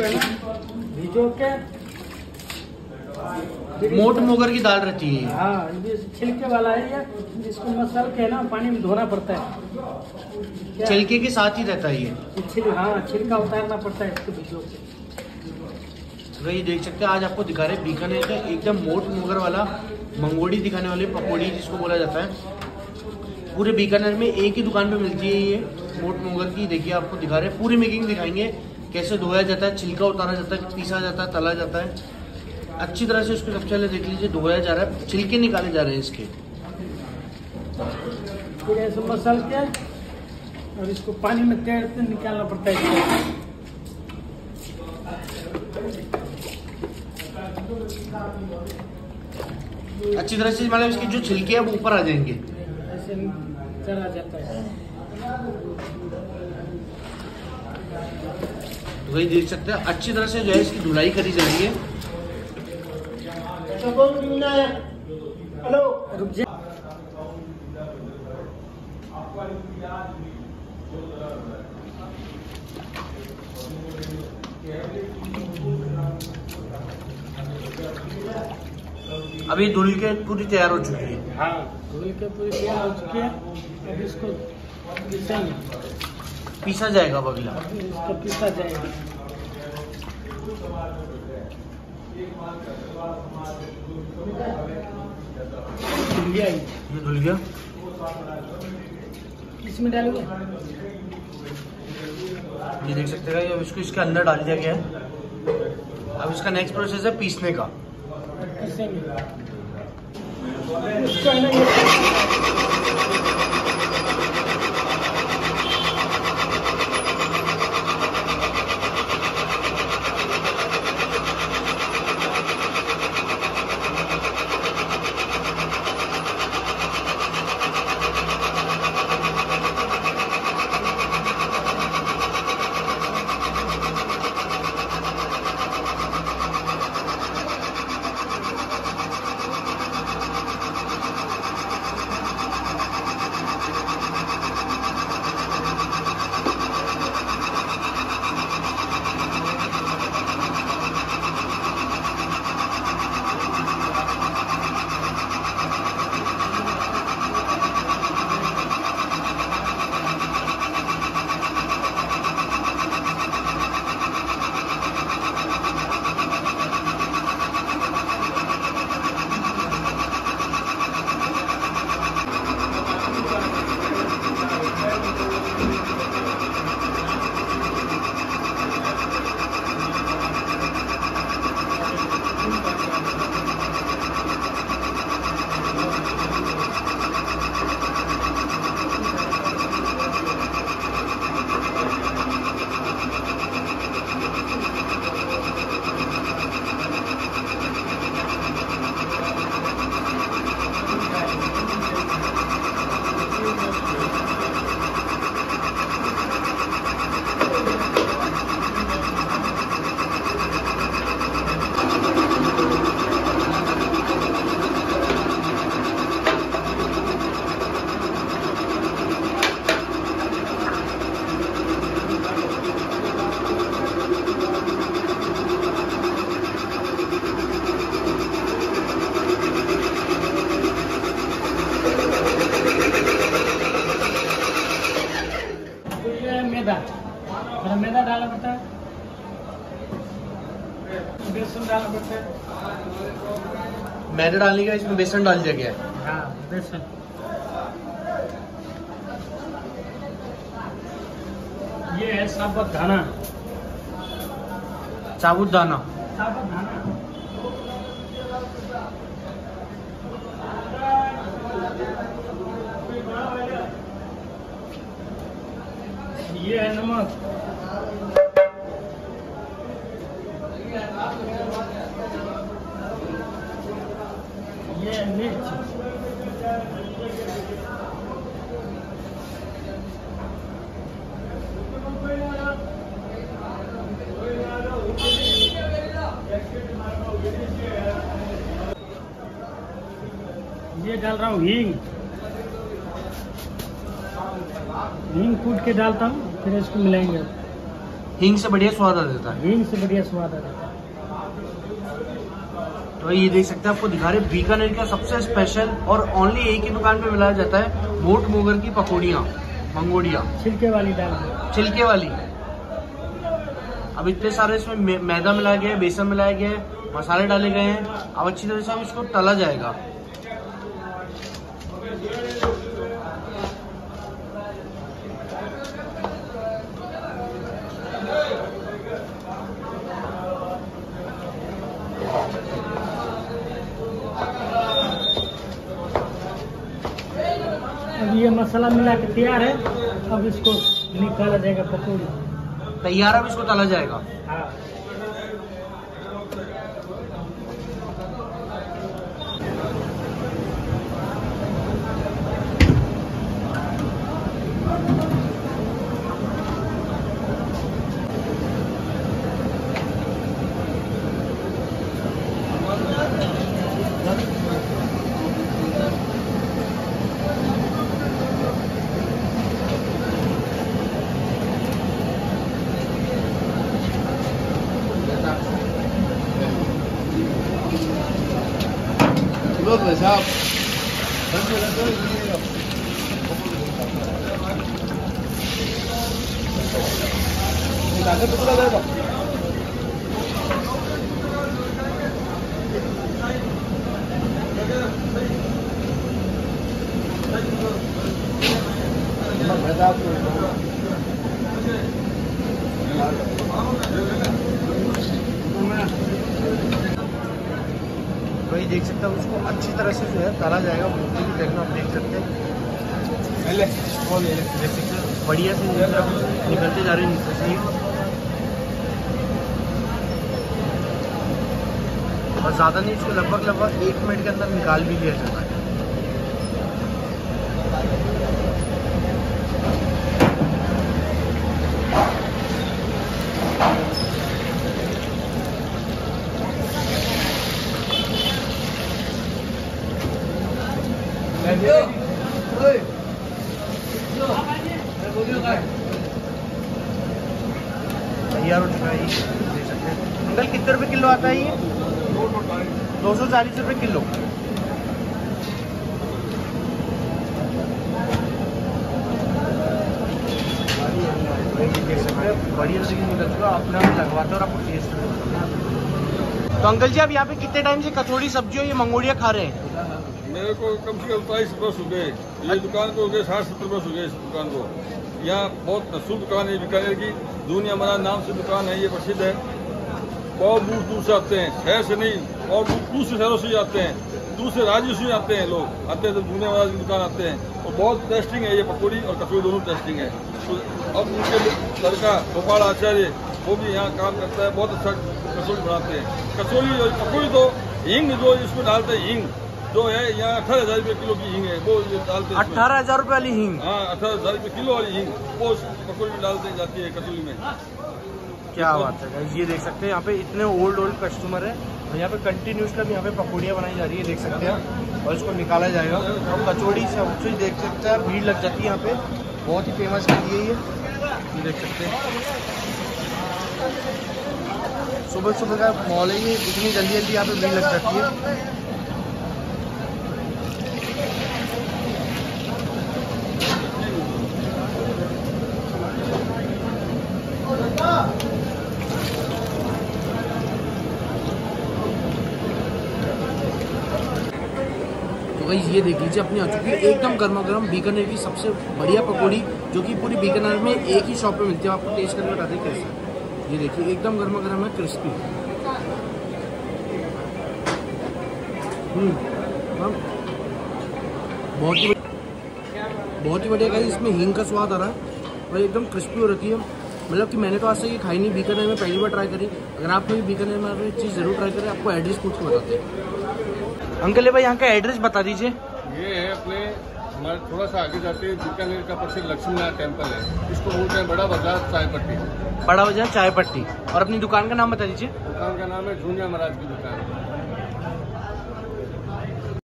भिजो के। मोट मोगर की दाल रहती है। हाँ ये छिलके वाला है ये। इसको मसल के ना पानी में धोना पड़ता है। छिलके के साथ ही रहता है ये। ये छिल हाँ छिलका उतारना पड़ता है इसको भिजो के। तो ये देख सकते हैं आज आपको दिखा रहे हैं बीकानेर का एकदम मोट मोगर वाला मंगोड़ी दिखाने वाले पकौड़ी जिसको बोला जाता है। पूरे बीकानेर में एक ही दुकान पे मिलती है ये मोट मोगर की। देखिए आपको दिखा रहे हैं पूरी मेकिंग दिखाएँगे। कैसे धोया जाता है छिलका उतारा जाता है पीसा जाता है तला जाता है। अच्छी तरह से उसको सबसे पहले देख लीजिए धोया जा रहा है छिलके निकाले जा रहे हैं इसके। फिर ऐसे मसल के और इसको पानी में तैरते निकालना पड़ता है अच्छी तरह से मतलब इसके जो छिलके हैं वो ऊपर आ जाएँगे। ऐसे करा जाता है। तो वही देख सकते हैं। अच्छी तरह से जो है इसकी धुलाई करी जा रही है। हेलो। रुक जा। अभी धुल के पूरी तैयार हो चुकी है। हाँ। धुल के पूरी तैयार हो चुकी है। अब इसको पीसा जाएगा इसको पीसा जाएगा ये। धुल गया। इसमें डालोगे? ये देख सकते हैं अब इसको इसके अंदर डाल दिया गया है। अब इसका नेक्स्ट प्रोसेस है पीसने का। इसको है ना मैदा थोड़ा मैदा डालना पड़ता है। बेसन डालना पड़ता है। मैदा डालने का इसमें बेसन डाल दिया गया है। हाँ बेसन। ये है साबुत धाना। साबुत दाना साबुत धाना। ये है नमक। ये है मिर्च। ये डाल रहा हूँ हींग। हींग कूट के डालता हूँ फिर इसको मिलाएँगे। हींग से बढ़िया स्वाद आ जाता है। हींग से बढ़िया स्वाद आ जाता है। तो ये देख सकते हैं आपको दिखा रहे बीकानेर का सबसे स्पेशल और ओनली एक ही दुकान पे मिलाया जाता है मोट मोगर की पकौड़ियाँ मंगोड़िया। छिलके वाली दाल। में छिलके वाली। अब इतने सारे इसमें मैदा मिलाया गया है बेसन मिलाया गया है मसाले डाले गए हैं। अब अच्छी तरह से अब इसको तला जाएगा अब ये मसाला मिला के तैयार है अब इसको निकाला जाएगा पकौड़ी। तैयार अब इसको डाला जाएगा। हाँ। 자, 전체를 떨어주세요. 나한테 끌어내봐. वही देख सकते हैं उसको अच्छी तरह से जो है तला जाएगा मोटी की देखना आप देख सकते हैं। देख सकते हैं। बढ़िया से जो है निकलते जा रहे हैं नीचे से ही। और ज़्यादा नहीं इसको लगभग लगभग एक मिनट के अंदर निकाल भी लिया जाता है। हैं अंकल कितने रुपए किलो आता है ये? दो सौ चालीस रुपये किलो। बढ़िया से अपने आपको तो अंकल जी, आप यहाँ पे कितने टाइम से कचौड़ी सब्ज़ी और ये मंगोड़िया खा रहे हैं? मेरे को कम से कम बाईस वर्ष हो गए। ये दुकान को हो गए साठ सत्तर वर्ष हो गए इस दुकान को। यहाँ बहुत मशहूर दुकान है बीकानेर की। दुनिया हमारा नाम से दुकान है ये प्रसिद्ध है। बहुत दूर दूर से आते हैं। शहर से नहीं और दूसरे शहरों से आते हैं। दूसरे राज्यों से आते हैं लोग। आते हैं तो दुनिया की दुकान आते हैं। और बहुत टेस्टिंग है ये पकौड़ी और कचौड़ी दोनों टेस्टिंग है। तो अब उनके लड़का गोपाल आचार्य वो भी यहाँ काम करता है बहुत अच्छा कचौड़ी बनाते हैं। कचौड़ी और पकौड़ी तो हिंग जो इसमें डालते हैं हींग। जो है यहाँ अठारह हज़ार रुपये किलो की हींग है वो डालते हैं इसमें। अट्ठारह हज़ार रुपये वाली हींग? हाँ अठारह हज़ार रुपये किलो वाली हींग वो पकौड़ी में डालते जाती है कचौड़ी में। क्या बात है ये देख सकते हैं यहाँ पे इतने ओल्ड ओल्ड कस्टमर है और यहाँ पे कंटिन्यूस का यहाँ पे पकौड़ियाँ बनाई जा रही है देख सकते हैं और इसको निकाला जाएगा। और कचौड़ी से सबसे देख सकते हैं भीड़ लग जाती है यहाँ पे। बहुत ही फ़ेमस है ये ये। ये देख सकते हैं। सुबह सुबह का मॉल है ये इतनी जल्दी जल्दी यहाँ पे भीड़ लग जाती है। ये देख लीजिए अपनी आ चुकी है एकदम गर्मा गर्म बीकानेर की सबसे बढ़िया पकौड़ी, जो कि पूरी बीकानेर में एक ही शॉप पे मिलती है। आपको टेस्ट करके बताते कैसे। ये देखिए, एकदम गर्मा गर्म है क्रिस्पी हम्म हाँ। बहुत ही बहुत ही बढ़िया, गाइस, इसमें हींग का स्वाद आ रहा है और एकदम क्रिस्पी हो रखी है। मतलब कि मैंने तो आज तक ये खाई नहीं बीकानेर में पहली बार ट्राई करी। अगर आप कभी बीकानेर में चीज़ ज़रूर ट्राई करें, आपको एड्रेस पूछ के बताते हैं। अंकल भाई यहाँ का एड्रेस बता दीजिए। ये है अपने हमारे थोड़ा सा आगे जाते हैं बीकानेर का प्रसिद्ध लक्ष्मी नारायण टेंपल है। इसको बोलते हैं बड़ा बाज़ार चाय पट्टी बड़ा बाज़ार चाय पट्टी और अपनी दुकान का नाम बता दीजिए। दुकान का नाम है झूनिया महाराज की दुकान।